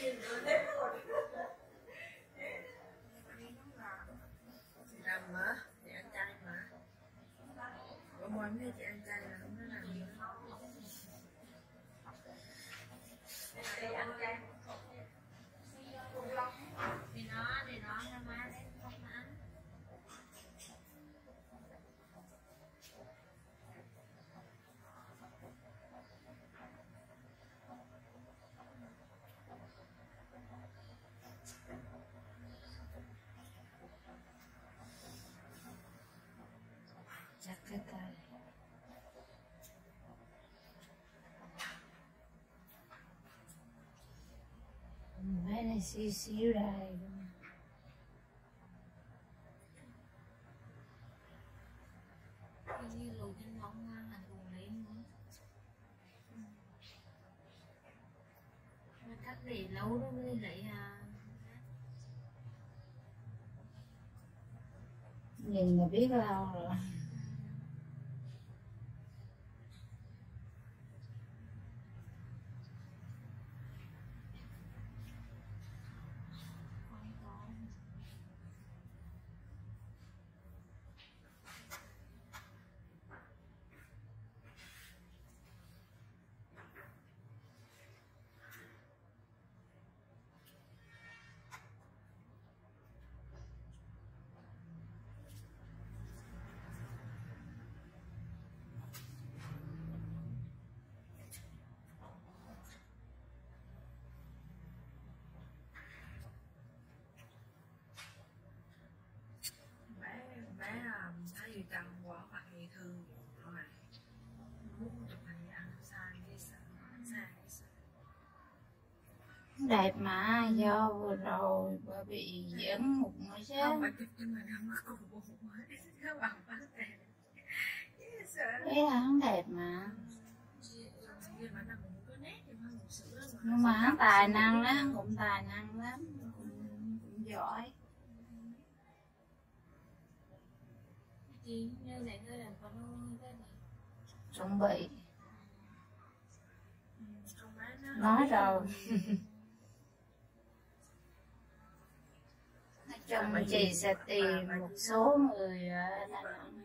Thank you. Này xíu xíu đây Cái như lùi trên bóng ngang là lùi lên nữa. Mà cắt để lâu đó mới lấy à. nhìn là biết lâu rồi Không có. bé bé à, thấy gì trầm quá mặt gì thương rồi muốn chụp hình ăn sai cái sợ ăn sai cái sợ đẹp mà do vừa rồi bà bị giỡn một nữa chứ. Không không thế là hắn đẹp mà. Nhưng mà hắn tài năng lắm hắn cũng tài năng lắm cũng, cũng giỏi. Chuẩn bị. Ừ, nói rồi chung chị sẽ tìm một số người ở Đà Nẵng.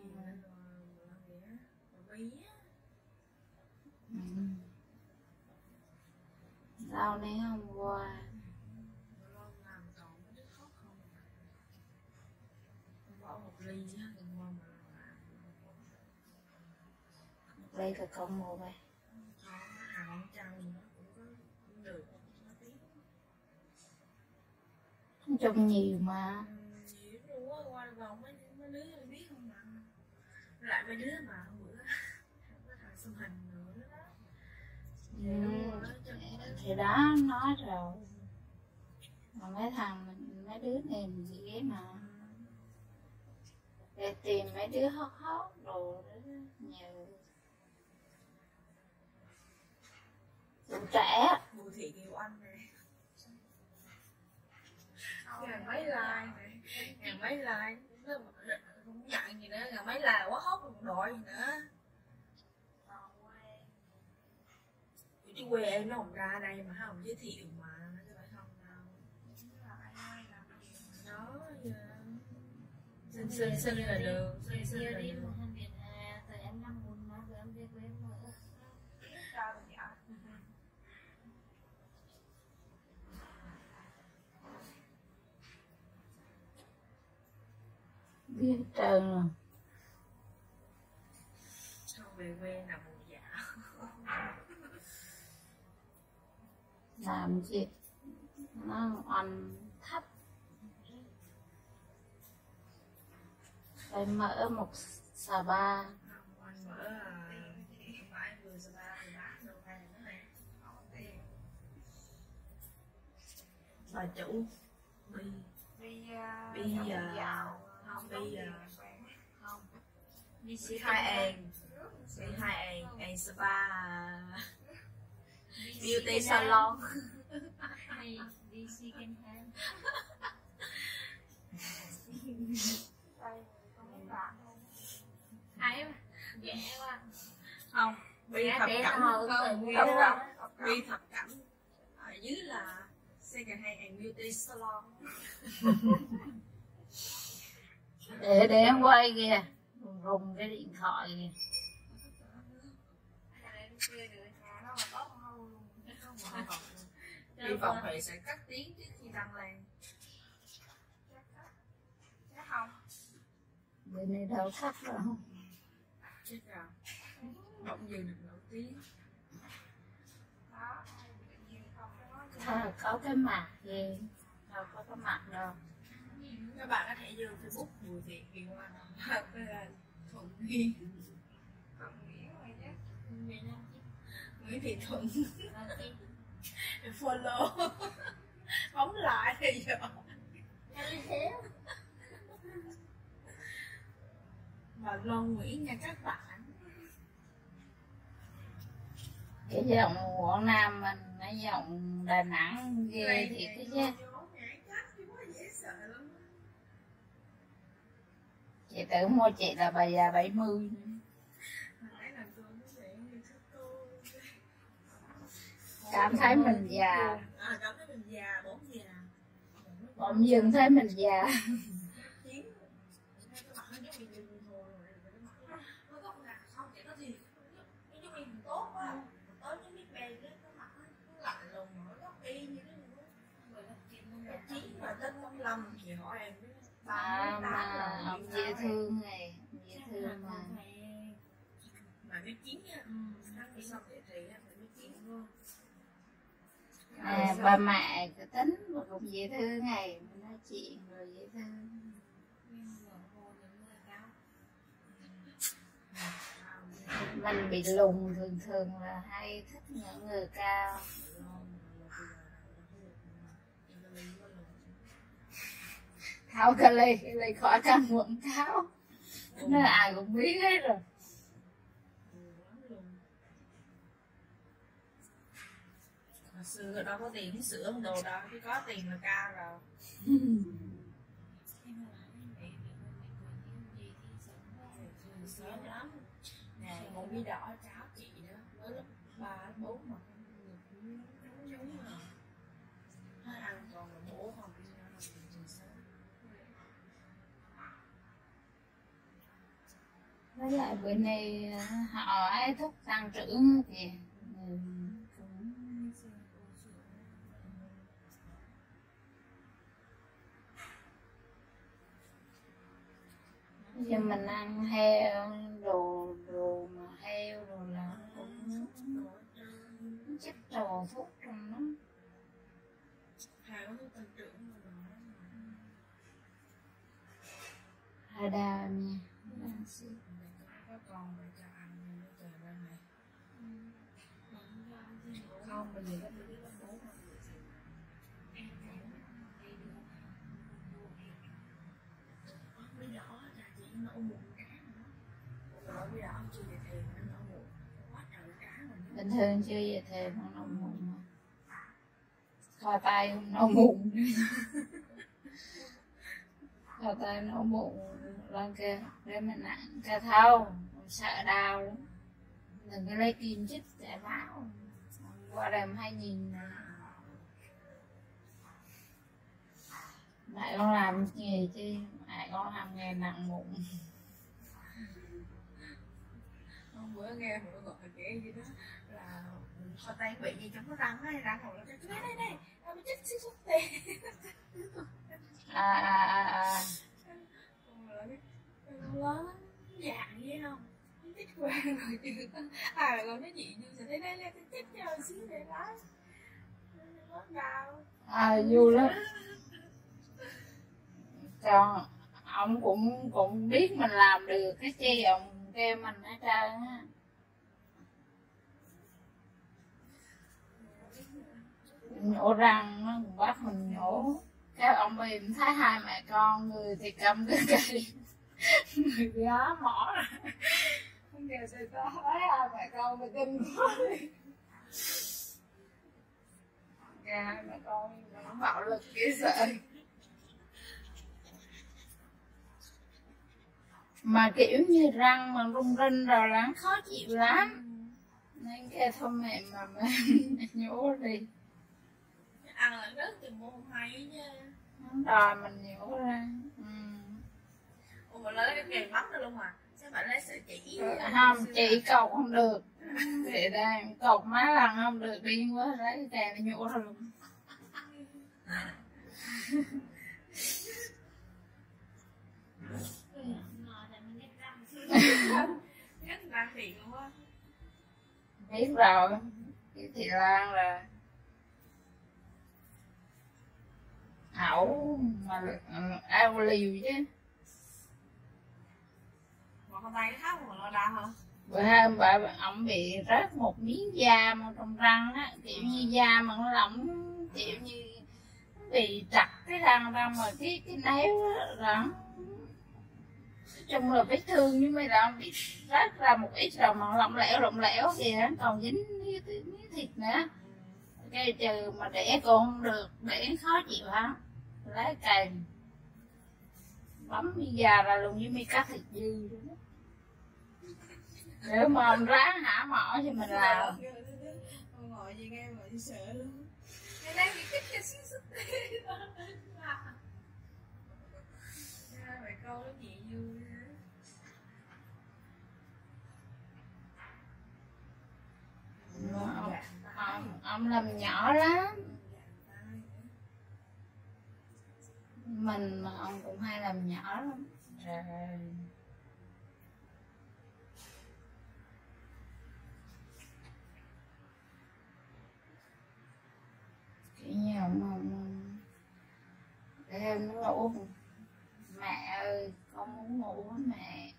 sau này hôm qua? Đây là con mua đây nói chung nhiều mà. Lại mấy đứa mà bữa có thằng xung hình nữa đó ừ. thì đó, nói rồi. Mà mấy thằng mình, mấy đứa này mình dễ mà. Để tìm mấy đứa hot hot đồ đó, nhiều. Tụi trẻ. Bùi Thị Kiều Anh này Ngàn mấy like này Ngàn mấy like Nó cũng nhận gì nữa Ngàn mấy like quá hot một đội gì nữa. Chứ quê em nó không ra đây mà, không giới thiệu mà Chứ phải không đâu. Đó, giờ. Xin xin xin là được Xin xin là được một hàng Việt Hà, tụi em năm muốn nói tụi em về quê mở biết hết trơn rồi. Xong về quê nằm dạ làm gì nó ăn thấp phải mở một xà ba Bà chủ. Bi. Bi giờ Không bi giờ Không Đi siêu hai em. Bi hai em Em spa Beauty salon. Đi second hand. đây không bạn không Ai mà, ghẻ quá. Không Bi Ghẻ thập hồi Không nhiên thập cẩm. Bi thập cẩm. Ở dưới là second hand and beauty salon để để em quay kìa. Rùng cái điện thoại kìa. Hy vọng Huệ sẽ cắt tiếng trước khi đăng lên. Chắc không? bên này đâu thắt đâu chết rồi bỗng dừng được nổi tiếng. Đó, không có cái mặt gì? Đâu có cái mặt đâu các bạn có thể vô facebook bùi thị kiều hoa hoặc là thuận nghi Không nghĩ rồi chứ. nguyễn thị thuận. Follow. Bấm lại thì giờ. Và Loan Nguyễn nha các bạn. Cái giọng quảng nam mình nó giọng đà nẵng ghê thiệt cái chứ chị tưởng mua chị là bà già 70 cảm thấy mình già. À, cảm thấy mình già bỗng già. Bỗng dưng thấy mình già chiến cái mặt nó giống như bình thường rồi cái mặt nó góc là không chỉ có gì cái giống như mình tốt quá tới cái biết bè cái cái mặt nó lạnh lùng nó góc y như cái chiến mà tên công lâm thì hỏi em à, mà ông dễ thương. Này dễ thương mà. Mà cái chiến á ăn xong để thì á phải cái chiến luôn à, bà mẹ cái tính mà cũng dễ thương này mình nói chuyện rồi dễ thương. Mình bị lùn thường thường là hay thích những người cao tháo cái cái ly khỏi căn quần tháo nó ai cũng biết hết rồi. Hồi xưa đâu có tiền sữa một đồ đâu chứ có tiền là cao rồi. Sớm lắm. Nè ngủ bí đỏ cháu chị đó mới lớp ba lớp bốn mà cũng giống giống mà nó ăn còn là bổ không đi ra là từ sớm với lại bữa nay à, họ ấy thúc tăng trưởng thì giờ mình ăn heo, đồ đồ mà heo đồ là cũng chất trò thuốc trong nó hà tăng trưởng đào nha con mà cho ăn nó trời ra này không bây giờ nó đi lớp bốn bí đỏ là chị nấu bụng cá nữa rồi bí đỏ chưa về thèm nó nấu bụng quá trời cá rồi bình thường chưa về thèm không nấu mụn mà. Kho tay không nấu mụn kho tay nấu mụn lên kia để mình ăn cà thau sợ đau lắm. Đừng có lấy kim chích chảy máu qua em hay nhìn mẹ con làm nghề chi? Mẹ con làm nghề nặng mụn hôm bữa nghe bữa gọi kể gì đó là kho tay bị gì trong cái răng ấy răng hồi nó cái đây đây tao mới chích xíu xíu tiền à à à à. Lớn chích qua rồi chứ à rồi nói chuyện như sẽ thấy đây cái tôi chích cho xíu để lái. Nó vào. À vui lắm. Còn ông cũng cũng biết mình làm được cái chi ông kêu mình hết trơn á. Nhổ răng nó bắt mình nhổ. Cái ông bìm thấy hai mẹ con người thì cầm cái cây. Người đó mỏ ra kêu sao có thấy hai mẹ con mà Kìa, hai mẹ con nó bạo lực dễ sợ mà kiểu như răng mà rung rinh rồi nó khó chịu lắm. Nên kêu thôi mẹ mà mẹ nhổ đi. Ăn là rất từ môn hay chứ Nó đòi mình nhổ ra. Ừ. ủa mà lấy cái kèm bắp đó luôn à bạn lấy sợi chỉ không chị cột không được. Để đây cột má lần không được điên quá lấy cái nó nhổ luôn. Biết rồi biết chị Lan là ẩu mà ừ, ao liều chứ mà hôm khóc mà đau bà ông bị rớt một miếng da mà trong răng á kiểu như da mà nó lỏng kiểu như bị chặt cái răng ra mà cái cái néo á là chung là vết thương nhưng mà là bị rớt ra một ít rồi mà lỏng lẻo lỏng lẻo kìa còn dính miếng thịt, nữa. Cái trừ mà để còn không được để khó chịu ha lấy cày bấm da ra luôn với mi cắt thịt dư luôn mà ông ráng hả mỏ thì mình làm. ngồi gì nghe mà sợ luôn. Cái đang bị kích cho xíu xíu Mày câu nó gì vui ông, ông, ông làm nhỏ lắm. Mình mà ông cũng hay làm nhỏ lắm. Trời ơi. kiểu như ông, ông, ông đêm nó ngủ mẹ ơi con muốn ngủ với mẹ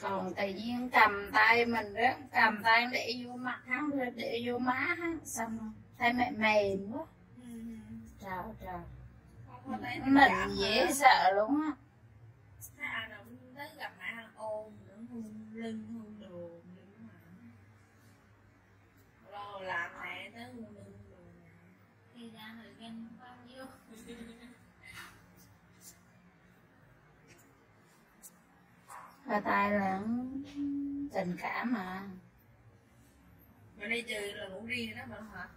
còn tự nhiên cầm tay mình đó, cầm tay để vô mặt hắn, rồi để vô má hắn, xong tay mẹ mềm quá trời trời Con mình dễ sợ luôn á Thấy ai đâu tới gặp mẹ ăn ôm nữa hôn lưng hôn đồ nữa mà Lo làm mẹ tới hôn lưng đồ nè. thì ra người ghen bao nhiêu và tay là tình cảm mà. Mà đi trừ là ngủ riêng đó mà hả?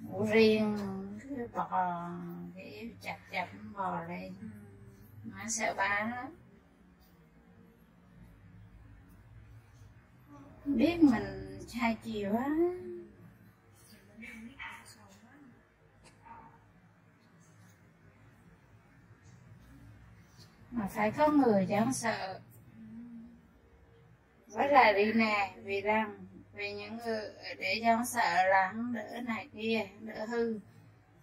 ngủ riêng cứ bò cái chặt chặt bò lên. Má sợ ba lắm. Biết mình hai chiều á. Mà phải có người chẳng sợ với lại đi nè, vì rằng, vì những người để cho sợ là hắn đỡ này kia, đỡ hư.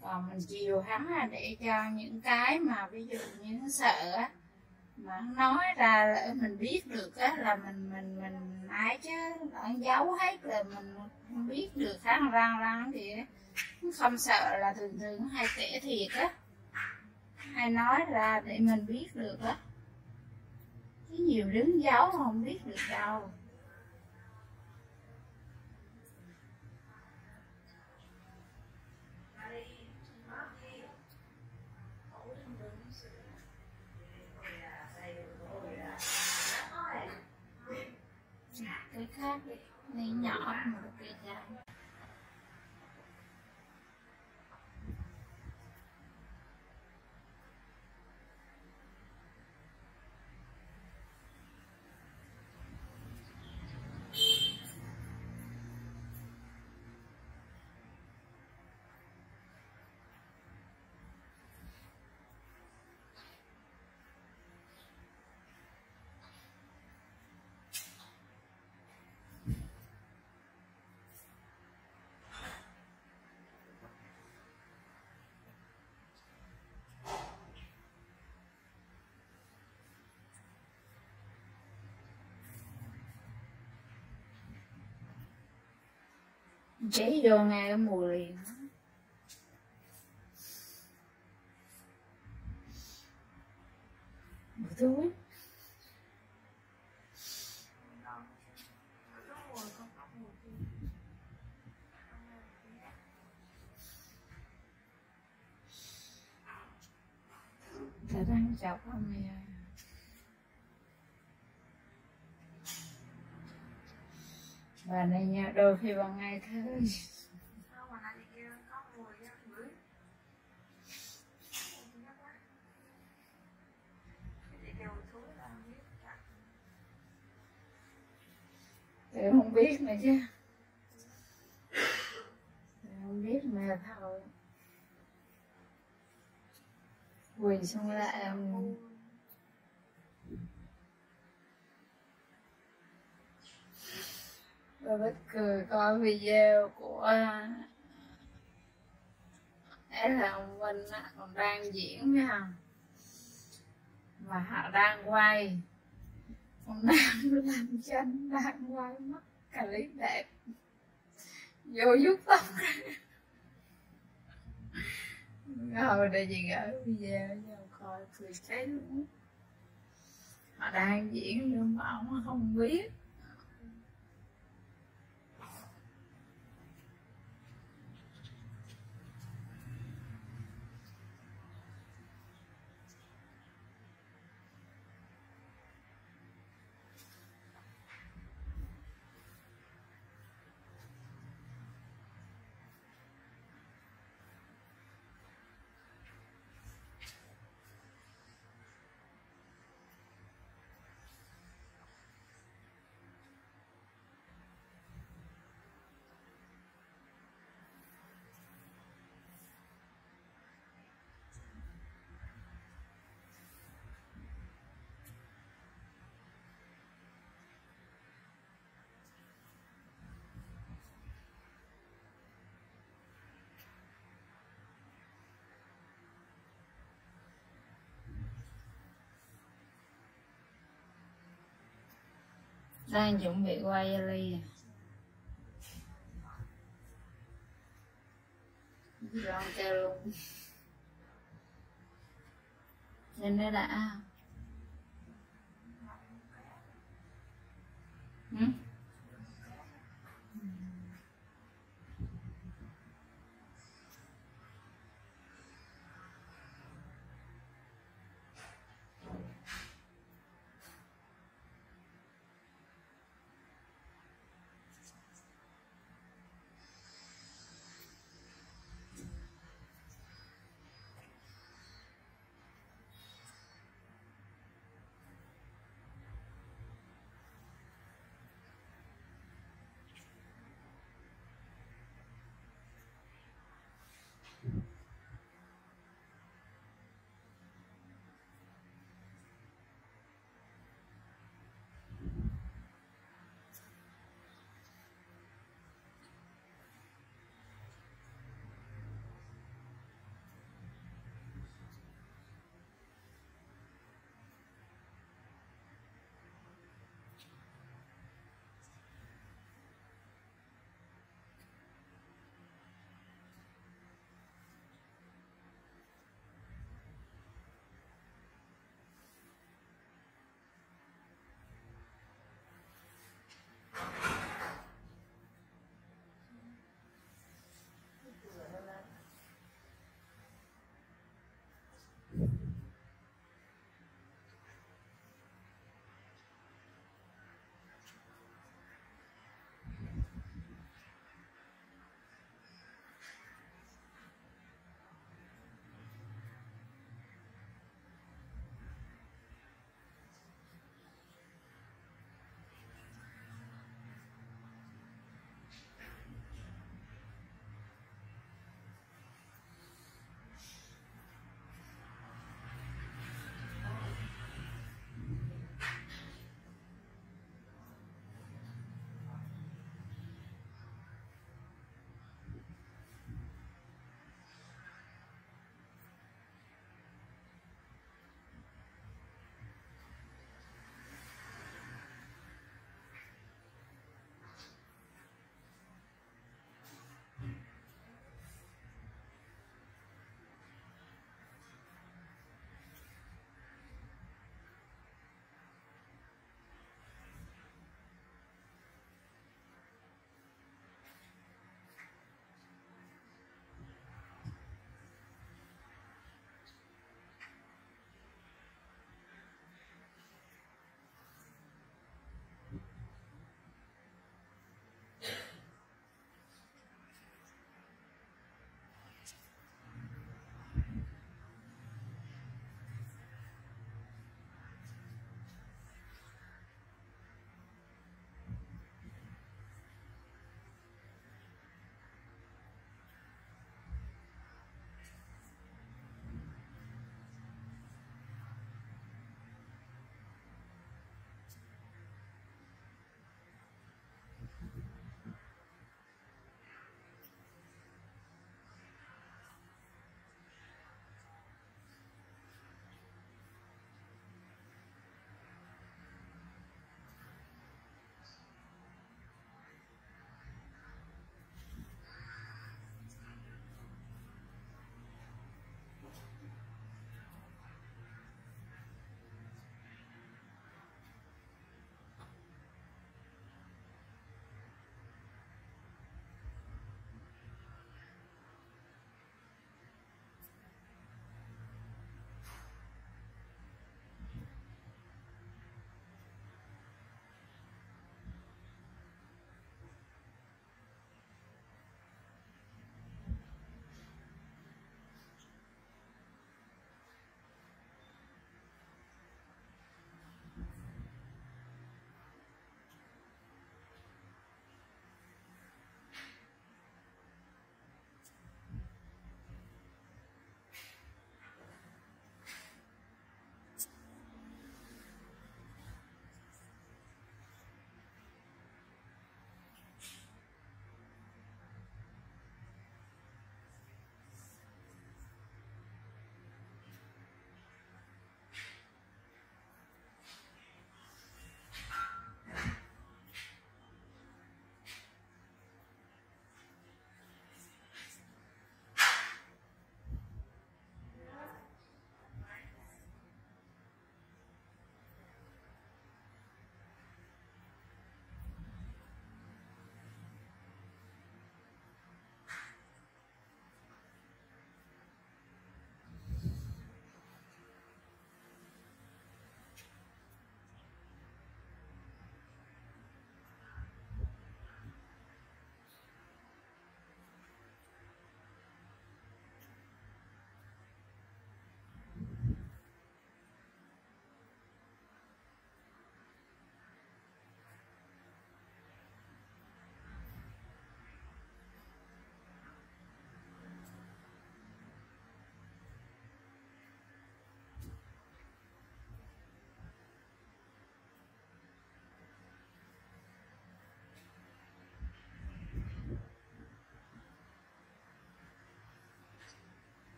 Còn mình chiều hắn là để cho những cái mà ví dụ như hắn sợ á, mà hắn nói ra là mình biết được á, là mình mình mình ái chứ hắn giấu hết là mình không biết được hắn răng răng thì không sợ là thường thường hay kể thiệt á. Hay nói ra để mình biết được á chứ nhiều đứng giáo không biết được đâu. Dạ, cái khác này nhỏ mà cái dài chế vô ngay cái mùi liền á. buổi tối ta đang chọc con mẹ bà này nha đôi khi ban ngày thôi Sao mà lại kêu có mùi á, ngửi. Chị kêu thúi là không biết chặt. tôi không biết nữa chứ. Tôi không biết mà thôi. Quỳ xong là tôi bất cười coi video của à, đấy là ông Vinh còn đang diễn nha mà họ đang quay. Ông đang làm chân đang quay mắt clip đẹp. Vô giúp tóc rồi, để chị gửi video cho coi cười cháy luôn. Họ đang diễn nhưng mà ông không biết. Đang chuẩn bị quay ly Rồi kêu luôn Nhìn nó đã